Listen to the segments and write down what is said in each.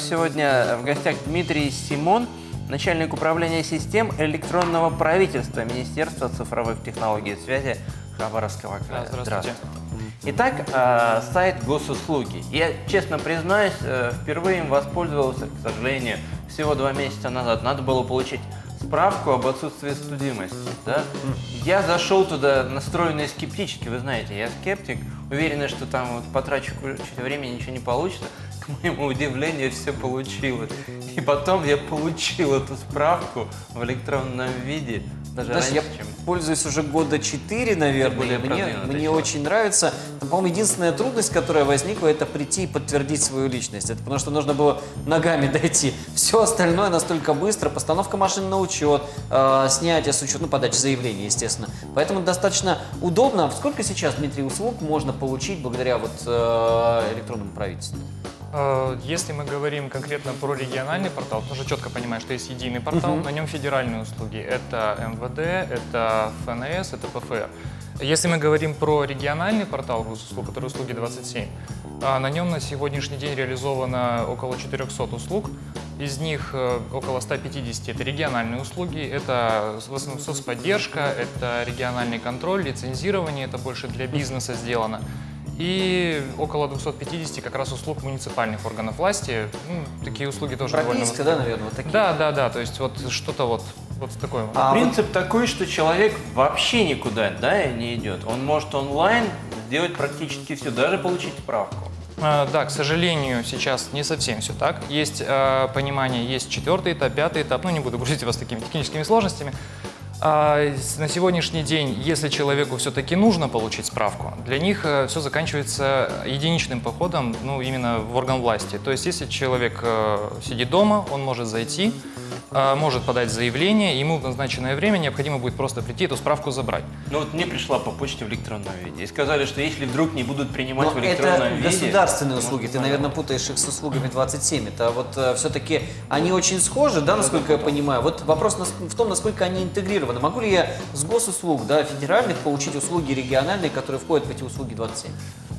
Нас сегодня в гостях Дмитрий Симон, начальник управления систем электронного правительства Министерства цифровых технологий и связи Хабаровского края. Да, здравствуйте. Итак, э, сайт госуслуги. Я, честно признаюсь, э, впервые им воспользовался, к сожалению, всего два месяца назад. Надо было получить справку об отсутствии судимости. Да? Я зашел туда настроенный скептически, вы знаете, я скептик, уверенный, что там вот потрачу кучу времени, ничего не получится. Моему удивлению, все получилось. И потом я получил эту справку в электронном виде, даже Знаешь, раньше, я чем... пользуюсь уже года 4, наверное. мне мне человек. очень нравится. Там, по-моему, единственная трудность, которая возникла, это прийти и подтвердить свою личность. Это потому что нужно было ногами дойти. Все остальное настолько быстро. Постановка машины на учет, э, снятие с учета, ну, подача заявления, естественно. Поэтому достаточно удобно. Сколько сейчас, Дмитрий, услуг можно получить благодаря вот э, электронному правительству? Э, Если мы говорим конкретно про региональный портал, нужно четко понимать, что есть единый портал, на нем федеральные услуги. Это МВД, это ФНС, это ПФР. Если мы говорим про региональный портал госуслуг, который услуги 27, а, на нем на сегодняшний день реализовано около 400 услуг. Из них э, около 150 это региональные услуги, это в основном соцподдержка, это региональный контроль, лицензирование, это больше для бизнеса сделано. И около 250 как раз услуг муниципальных органов власти. Ну, такие услуги тоже довольно Прописка, да, наверное, вот такие? Да, да, да, то есть вот что-то вот, вот такое. вот. А вот- Принцип такой, что человек вообще никуда да, не идет. Он может онлайн сделать практически все, даже получить справку. А, Да, к сожалению, сейчас не совсем все так. Есть э, понимание, есть четвертый этап, пятый этап. Ну, не буду грузить вас такими техническими сложностями. А, на сегодняшний день, если человеку все-таки нужно получить справку, для них все заканчивается единичным походом, ну, именно в орган власти. То есть, если человек э, сидит дома, он может зайти, э, может подать заявление, ему в назначенное время необходимо будет просто прийти эту справку забрать. Ну вот мне пришла по почте в электронном виде. И сказали, что если вдруг не будут принимать Но в электронном это виде... государственные услуги, ты, наверное, путаешь их с услугами 27. Это вот все-таки они очень схожи, да, насколько я понимаю. Вот вопрос в том, насколько они интегрированы. Могу ли я с госуслуг, да, федеральных получить услуги региональные, которые входят в эти услуги 27?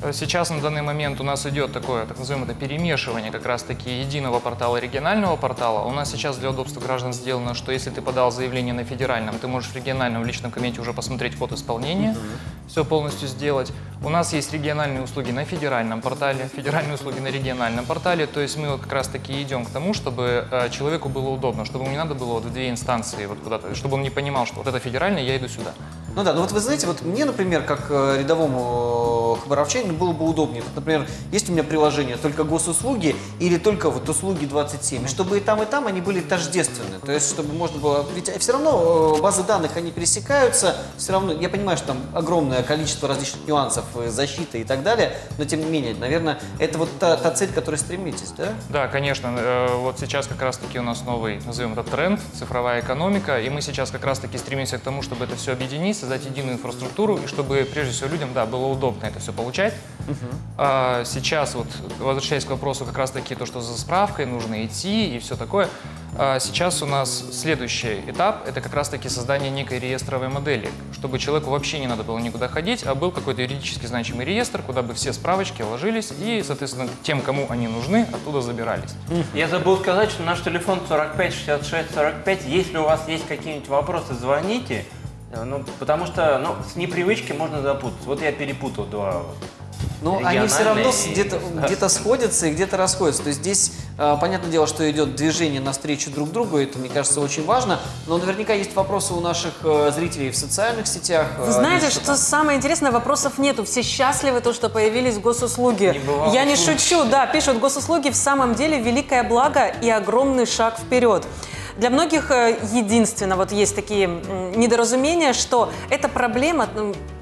Э, Сейчас на данный момент у нас идет такое, так называемое, это перемешивание как раз-таки единого портала и регионального портала. У нас сейчас для удобства граждан сделано, что если ты подал заявление на федеральном, ты можешь в региональном в личном кабинете уже посмотреть код исполнения, все полностью сделать. У нас есть региональные услуги на федеральном портале, федеральные услуги на региональном портале. То есть мы вот как раз-таки идем к тому, чтобы э, человеку было удобно, чтобы ему не надо было вот в две инстанции вот куда-то, чтобы он не понимал, что вот это федеральное, я иду сюда. Ну да, ну вот вы знаете, вот мне, например, как э, рядовому э, хабаровчанину было бы удобнее. Вот, например, есть у меня приложение только госуслуги или только вот услуги 27, и чтобы и там, и там они были тождественны. То есть, чтобы можно было... Ведь все равно э, базы данных, они пересекаются, все равно, я понимаю, что там огромное количество различных нюансов, защиты и так далее, но тем не менее, наверное, это вот та, та цель, к которой стремитесь, да? Да, конечно. Вот сейчас как раз-таки у нас новый, назовем это тренд, цифровая экономика, и мы сейчас как раз-таки стремимся к тому, чтобы это все объединить, создать единую инфраструктуру, и чтобы прежде всего людям, да, было удобно это все получать. А Сейчас вот, возвращаясь к вопросу как раз-таки то, что за справкой нужно идти и все такое, а сейчас у нас следующий этап – это как раз-таки создание некой реестровой модели, чтобы человеку вообще не надо было никуда ходить, а был какой-то юридически значимый реестр, куда бы все справочки ложились и, соответственно, тем, кому они нужны, оттуда забирались. Я забыл сказать, что наш телефон 45 66 45. Если у вас есть какие-нибудь вопросы, звоните. Э, Ну, потому что ну, с непривычки можно запутаться. Вот я перепутал два. Но Ну, они все равно где-то государственные. где сходятся и где-то расходятся. То есть здесь, э, понятное дело, что идет движение навстречу друг другу, это, мне кажется, очень важно. Но наверняка есть вопросы у наших э, зрителей в социальных сетях. Вы э, знаете, есть что самое интересное, вопросов нету. Все счастливы, то, что появились госуслуги. Не Я не шучу, да, пишут, госуслуги в самом деле великое благо и огромный шаг вперед. Для многих э, единственно вот есть такие недоразумения, что эта проблема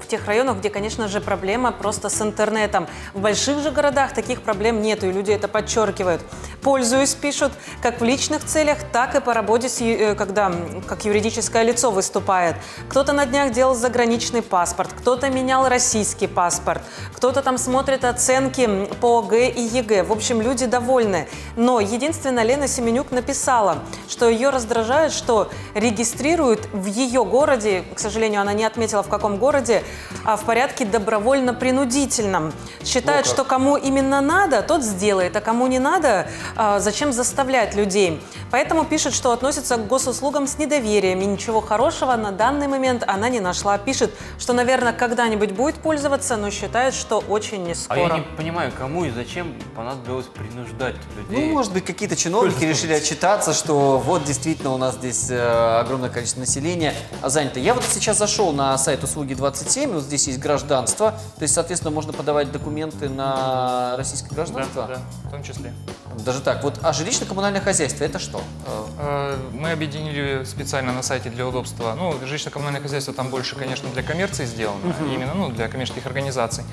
в тех районах, где, конечно же, проблема просто с интернетом. В больших же городах таких проблем нету, и люди это подчеркивают. Пользуюсь, пишут, как в личных целях, так и по работе, с э, когда как юридическое лицо выступает. Кто-то на днях делал заграничный паспорт, кто-то менял российский паспорт, кто-то там смотрит оценки по ОГЭ и ЕГЭ. В общем, люди довольны. Но единственное, Лена Семенюк написала, что ее раздражает, что регистрируют в ее городе, к сожалению, она не отметила в каком городе, а в порядке добровольно-принудительном. Считает, О, как. что кому именно надо, тот сделает, а кому не надо, а, зачем заставлять людей? Поэтому пишет, что относится к госуслугам с недоверием и ничего хорошего на данный момент она не нашла. Пишет, что, наверное, когда-нибудь будет пользоваться, но считает, что очень не А скоро. я не понимаю, кому и зачем понадобилось принуждать людей. Ну, может быть, какие-то чиновники решили отчитаться, что вот действительно у нас здесь э, огромное количество населения занято. Я вот сейчас зашел на сайт услуги 27, вот здесь есть гражданство, то есть, соответственно, можно подавать документы на российское Да, гражданство. да, в том числе. Даже так. Вот, а жилищно-коммунальное хозяйство это что? Э, Мы объединили специально на сайте для удобства. Ну, жилищно-коммунальное хозяйство там больше, конечно, для коммерции сделано, именно ну, для коммерческих организаций.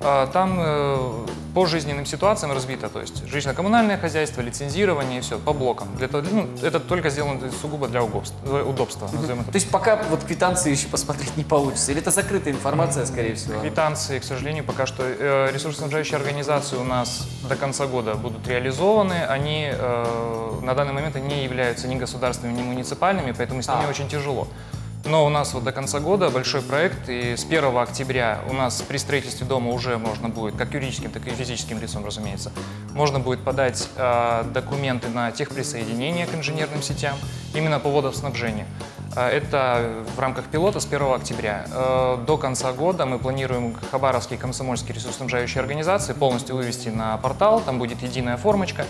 А Там э, по жизненным ситуациям разбито, то есть жилищно-коммунальное хозяйство, лицензирование и все по блокам. Для того, ну, это только сделано сугубо для удобства, э, удобства назовем это То есть пока вот квитанции еще посмотреть не получится. Или это закрытая информация, скорее всего? Квитанции, к сожалению, пока что э, ресурсоснабжающие организации у нас до конца года будут реализованы. Они э, на данный момент не являются ни государственными, ни муниципальными, поэтому с ними А. очень тяжело. Но у нас вот до конца года большой проект, и с 1 октября у нас при строительстве дома уже можно будет, как юридическим, так и физическим лицом, разумеется, можно будет подать э, документы на техприсоединение к инженерным сетям именно по водоснабжению. Э, Это в рамках пилота с 1 октября. Э, До конца года мы планируем Хабаровские комсомольские ресурсоснабжающие организации полностью вывести на портал. Там будет единая формочка.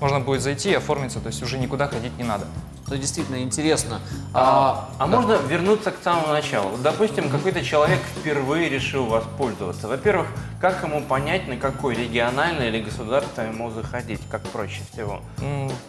Можно будет зайти и оформиться, то есть уже никуда ходить не надо. Это действительно интересно. А, а да. можно вернуться к самому началу? Вот, допустим, какой-то человек впервые решил воспользоваться. Во-первых, как ему понять, на какой региональный или государственный ему заходить? Как проще всего?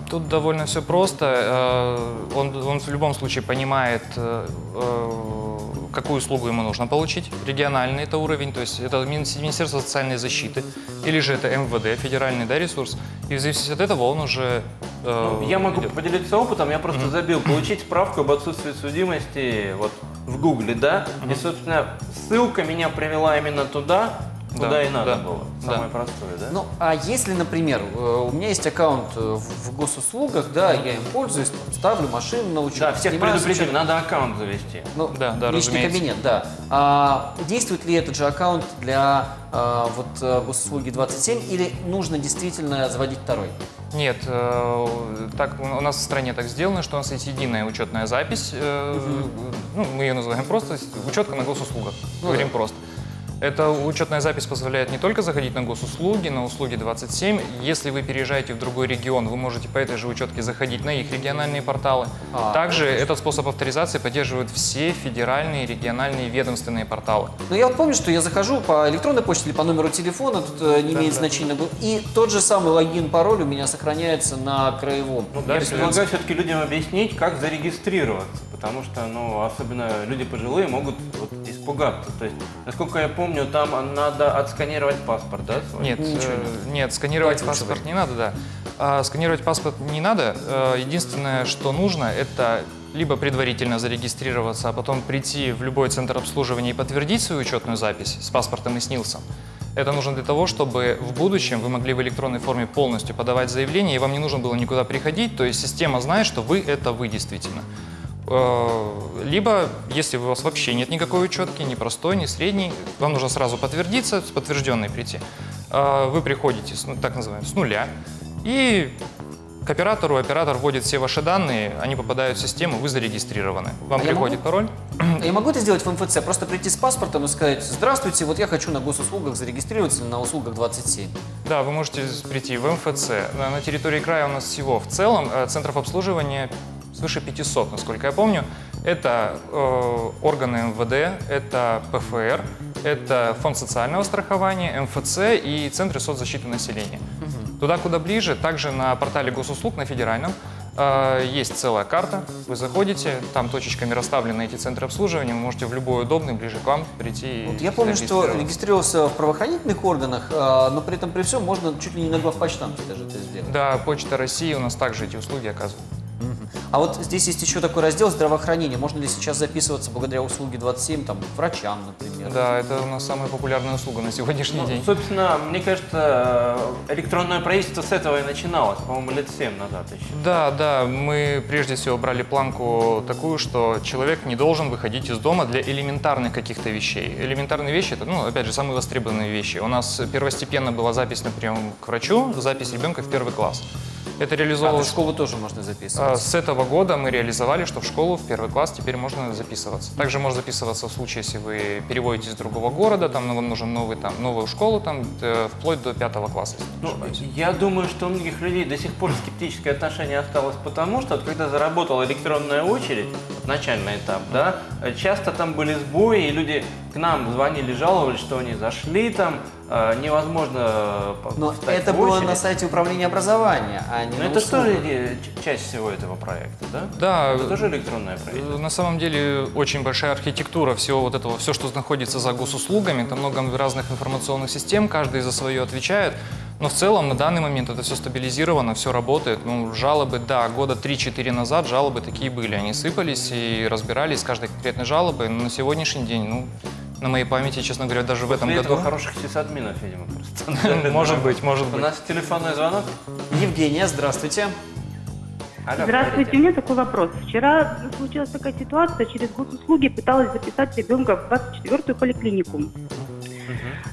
Тут довольно все просто. Э, Он, он в любом случае понимает, э, э, какую услугу ему нужно получить. Региональный это уровень, то есть это Мин- Министерство социальной защиты, или же это МВД, федеральный да, ресурс. И в зависимости от этого он уже э, Ну, я могу идет. поделиться опытом, я просто забил получить справку об отсутствии судимости вот в Гугле, да? И, собственно, ссылка меня привела именно туда, куда Да, и надо да, было. да. Самое простое, да? Ну, а если, например, э, у меня есть аккаунт э, в госуслугах, да, я им пользуюсь, ставлю машину на учет. да, всех предупредили, надо аккаунт завести. Ну, Да, да, личный разумеется. кабинет, да. А действует ли этот же аккаунт для а, вот госуслуги 27 или нужно действительно заводить второй? Нет, э, так у нас в стране так сделано, что у нас есть единая учетная запись. э, ну, мы ее называем просто учетка на госуслугах. Ну Говорим да. просто. Эта учетная запись позволяет не только заходить на госуслуги, на услуги 27. Если вы переезжаете в другой регион, вы можете по этой же учетке заходить на их региональные порталы. А, Также этот способ авторизации поддерживают все федеральные, региональные, ведомственные порталы. Ну, я вот помню, что я захожу по электронной почте или по номеру телефона, тут э, не имеет значения, и тот же самый логин, пароль у меня сохраняется на краевом. Ну, Да, я предлагаю все-таки людям объяснить, как зарегистрироваться, потому что, ну, особенно люди пожилые могут вот, испугаться. То есть, насколько я помню, там надо отсканировать паспорт, да? свой? Нет, Ничего э, нет, сканировать лучше паспорт не надо, да. А, сканировать паспорт не надо. Э, Единственное, что нужно, это либо предварительно зарегистрироваться, а потом прийти в любой центр обслуживания и подтвердить свою учетную запись с паспортом и СНИЛСом. Это нужно для того, чтобы в будущем вы могли в электронной форме полностью подавать заявление, и вам не нужно было никуда приходить, то есть система знает, что вы – это вы действительно. Э, Либо, если у вас вообще нет никакой учетки, ни простой, ни средней, вам нужно сразу подтвердиться, с подтвержденной прийти. Э, Вы приходите, с, ну, так называем, с нуля, и к оператору, оператор вводит все ваши данные, они попадают в систему, вы зарегистрированы. Вам А приходит пароль. Я могу это сделать в МФЦ, просто прийти с паспортом и сказать, здравствуйте, вот я хочу на госуслугах зарегистрироваться на услугах 27. Да, вы можете прийти в МФЦ. На, на территории края у нас всего в целом э, центров обслуживания свыше 500, насколько я помню. Это э, органы МВД, это ПФР, это Фонд социального страхования, МФЦ и Центры соцзащиты населения. Туда, куда ближе, также на портале госуслуг на федеральном э, есть целая карта. Вы заходите, там точечками расставлены эти центры обслуживания, вы можете в любой удобный, ближе к вам прийти. Вот я помню, что регистрировался в правоохранительных органах, а, но при этом при всем можно чуть ли не на главпочтамте даже это сделать. Да, Почта России у нас также эти услуги оказывает. А вот здесь есть еще такой раздел здравоохранения. Можно ли сейчас записываться благодаря услуге 27, там, к врачам, например? Да, это у нас самая популярная услуга на сегодняшний Ну, день. собственно, мне кажется, электронное правительство с этого и начиналось, по-моему, лет 7 назад еще. Да, да, мы прежде всего брали планку такую, что человек не должен выходить из дома для элементарных каких-то вещей. Элементарные вещи это, ну, опять же, самые востребованные вещи. У нас первостепенно была запись на прием к врачу, запись ребенка в первый класс. Это А, то реализовывалось... есть в школу тоже можно А, записываться. С этого года мы реализовали, что в школу в первый класс теперь можно записываться. Также можно записываться в случае, если вы переводите из другого города, там вам нужен новый, там, новую школу, там, э, вплоть до пятого класса. Ну, я думаю, что у многих людей до сих пор скептическое отношение осталось потому, что вот когда заработала электронная очередь, начальный этап, да, часто там были сбои, и люди к нам звонили, жаловались, что они зашли там, невозможно э, Но это было на сайте управления образования, а не Но на это тоже услугах. ч- часть всего этого проекта, да? Да, Это тоже электронное. Э, На самом деле очень большая архитектура всего вот этого, все, что находится за госуслугами, там много разных информационных систем, каждый за свое отвечает. Но в целом на данный момент это все стабилизировано, все работает. Ну, жалобы, да, года 3-4 назад жалобы такие были. Они сыпались и разбирались с каждой конкретной жалобой. Но на сегодняшний день, ну, на моей памяти, честно говоря, даже в этом После этого году... хороших сисадминов, видимо, просто. Может быть, может У быть. нас телефонный звонок. Евгения, здравствуйте. Алло, Здравствуйте, у меня такой вопрос. Вчера случилась такая ситуация, через госуслуги пыталась записать ребенка в 24-ю поликлинику.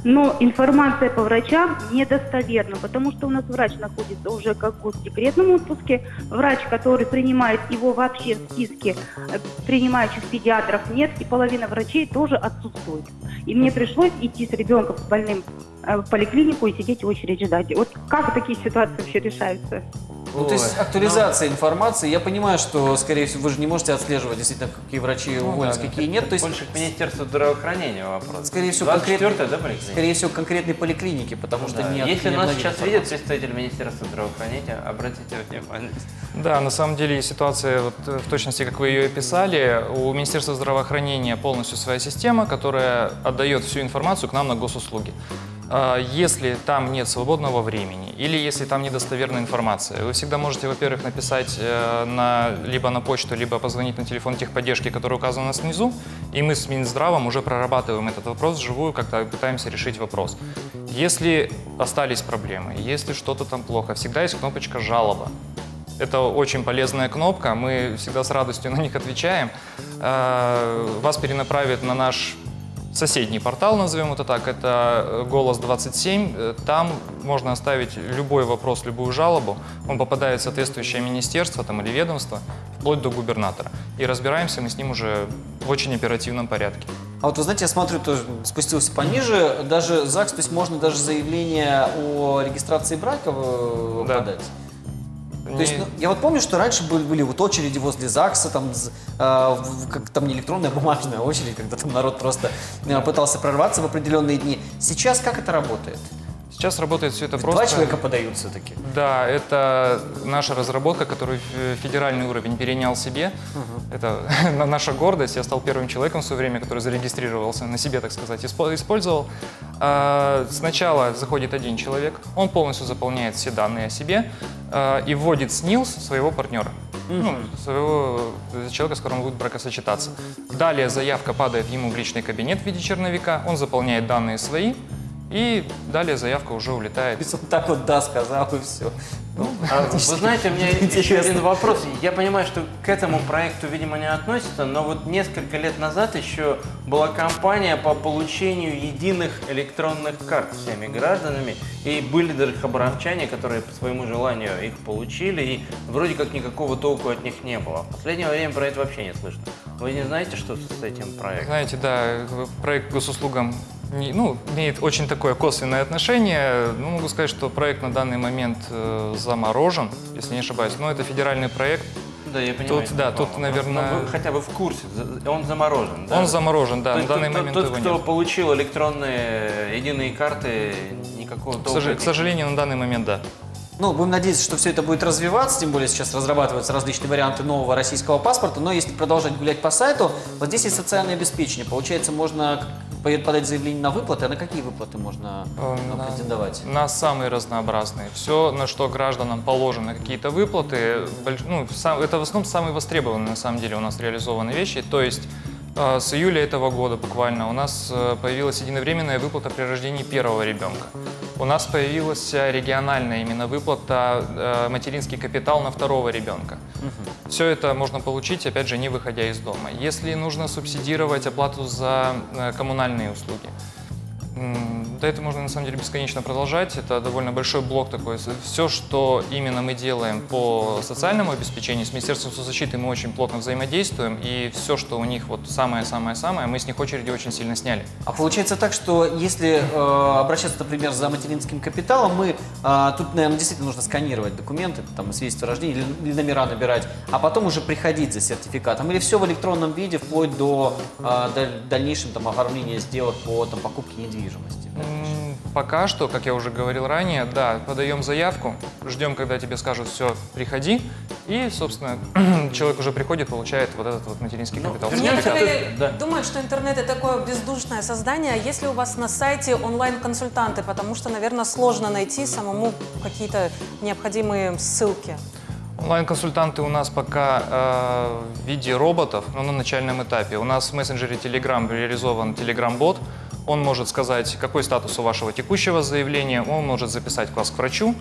Но информация по врачам недостоверна, потому что у нас врач находится уже как в госсекретном отпуске. Врач, который принимает его вообще в списке э, принимающих педиатров нет, и половина врачей тоже отсутствует. И мне пришлось идти с ребенком с больным э, в поликлинику и сидеть в очередь ждать. Вот как такие ситуации вообще решаются? Ну, то есть актуализация информации. Я понимаю, что, скорее всего, вы же не можете отслеживать, действительно, какие врачи уволились, да, какие нет. То есть, Больше к Министерству здравоохранения вопрос. скорее всего, 24 конкретно, да, скорее всего, конкретной поликлиники, потому что Да. нет. Если нет нас сейчас информаций. видит представитель Министерства здравоохранения, обратите внимание. Да, на самом деле ситуация вот, э, в точности, как вы ее описали, у Министерства здравоохранения полностью своя система, которая отдает всю информацию к нам на госуслуги. А, Если там нет свободного времени или если там недостоверная информация, вы всегда можете, во-первых, написать э, на, либо на почту, либо позвонить на телефон техподдержки, который указан у нас внизу, и мы с Минздравом уже прорабатываем этот вопрос вживую, как-то пытаемся решить вопрос. Если остались проблемы, если что-то там плохо, всегда есть кнопочка «Жалоба». Это очень полезная кнопка, мы всегда с радостью на них отвечаем. Э, Вас перенаправят на наш соседний портал, назовем это так, это э, «Голос 27». Э, Там можно оставить любой вопрос, любую жалобу. Он попадает в соответствующее министерство там, или ведомство, вплоть до губернатора. И разбираемся мы с ним уже в очень оперативном порядке. А вот вы знаете, я смотрю, тоже спустился пониже, даже ЗАГС, то есть можно даже заявление о регистрации брака э, Да. подать. То есть, ну, я вот помню, что раньше были, были вот очереди возле ЗАГСа, там, э, как там не электронная, а бумажная очередь, когда там народ просто э, пытался прорваться в определенные дни. Сейчас как это работает? Сейчас работает все это Два просто. человека подают все-таки. Да, это наша разработка, которую фе- федеральный уровень перенял себе. Это на- наша гордость. Я стал первым человеком в свое время, который зарегистрировался, на себе, так сказать, испо- использовал. А, Сначала заходит один человек, он полностью заполняет все данные о себе а, и вводит СНИЛС своего партнера. Ну, своего э, человека, с которым будет бракосочетаться. Далее заявка падает ему в личный кабинет в виде черновика, он заполняет данные свои, и далее заявка уже улетает. То есть он так вот да сказал и все. Ну, А Вы знаете, у меня еще один вопрос. Я понимаю, что к этому проекту, видимо, не относится, но вот несколько лет назад еще была кампания по получению единых электронных карт всеми гражданами, и были даже хабаровчане, которые по своему желанию их получили, и вроде как никакого толку от них не было. В последнее время про это вообще не слышно. Вы не знаете, что с этим проектом? Знаете, да, проект госуслугам не- ну, имеет очень такое косвенное отношение. Ну, могу сказать, что проект на данный момент э, заморожен, если не ошибаюсь. Но это федеральный проект. Да, я понимаю. Тут, да, тут, Но наверное- вы хотя бы в курсе, он заморожен, да? Он заморожен, да, То на данный тот, момент тот, его кто нет. получил электронные единые карты, никакого К, от к сожалению, на данный момент да. Ну, будем надеяться, что все это будет развиваться, тем более сейчас разрабатываются различные варианты нового российского паспорта, но если продолжать гулять по сайту, вот здесь есть социальное обеспечение. Получается, можно подать заявление на выплаты, а на какие выплаты можно Э, на- претендовать? На самые разнообразные. Все, на что гражданам положены какие-то выплаты, ну, это в основном самые востребованные на самом деле у нас реализованы вещи. То есть с июля этого года буквально у нас э, появилась единовременная выплата при рождении первого ребенка. У нас появилась э, региональная именно выплата э, материнский капитал на второго ребенка. Все это можно получить, опять же, не выходя из дома. Если нужно субсидировать оплату за коммунальные услуги, Да, это можно на самом деле бесконечно продолжать. Это довольно большой блок такой. Все, что именно мы делаем по социальному обеспечению, с Министерством соцзащиты мы очень плотно взаимодействуем, и все, что у них вот самое-самое-самое, мы с них очереди очень сильно сняли. А получается так, что если э, обращаться, например, за материнским капиталом, мы э, тут, наверное, действительно нужно сканировать документы, там, свидетельство о рождении или, или номера набирать, а потом уже приходить за сертификатом. Или все в электронном виде, вплоть до э, даль- дальнейшем там, оформления сделок по там, покупке недвижимости. М, Пока что, как я уже говорил ранее, да, подаем заявку, ждем, когда тебе скажут, все, приходи, и, собственно, человек уже приходит, получает вот этот вот материнский Ну, капитал. Некоторые Да. думают, что интернет это такое бездушное создание. А если у вас на сайте онлайн-консультанты, потому что, наверное, сложно найти самому какие-то необходимые ссылки. Онлайн-консультанты у нас пока э, в виде роботов, но на начальном этапе. У нас в мессенджере Telegram реализован Telegram-бот. Он может сказать, какой статус у вашего текущего заявления, он может записать вас к врачу,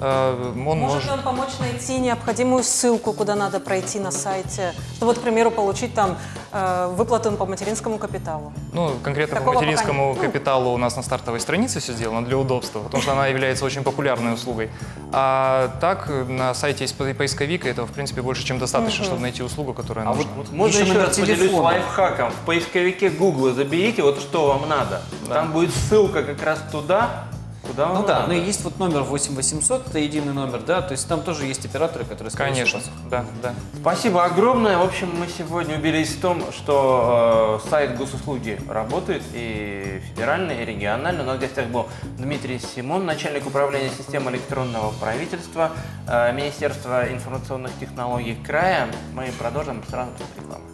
э, он Может может... он помочь найти необходимую ссылку, куда надо пройти на сайте, чтобы, вот, к примеру, получить там э, выплату по материнскому капиталу? Ну, конкретно Такого по пока материнскому нет. Ну. капиталу у нас на стартовой странице все сделано для удобства, потому что она является очень популярной услугой. А так, на сайте есть по- поисковик, и этого, в принципе, больше, чем достаточно, чтобы найти услугу, которая А вот нужна. Вот можно Еще еще, раз поделюсь лайфхаком. В поисковике Google заберите вот что вам надо. Там будет ссылка как раз туда, куда Ну да, надо. ну есть вот номер 8800, это единый номер, да, то есть там тоже есть операторы, которые Конечно, да, да. Спасибо огромное. В общем, мы сегодня убедились в том, что э, сайт госуслуги работает и федеральный, и региональный. У нас в гостях был Дмитрий Симон, начальник управления системы электронного правительства, э, Министерства информационных технологий края. Мы продолжим сразу после рекламы.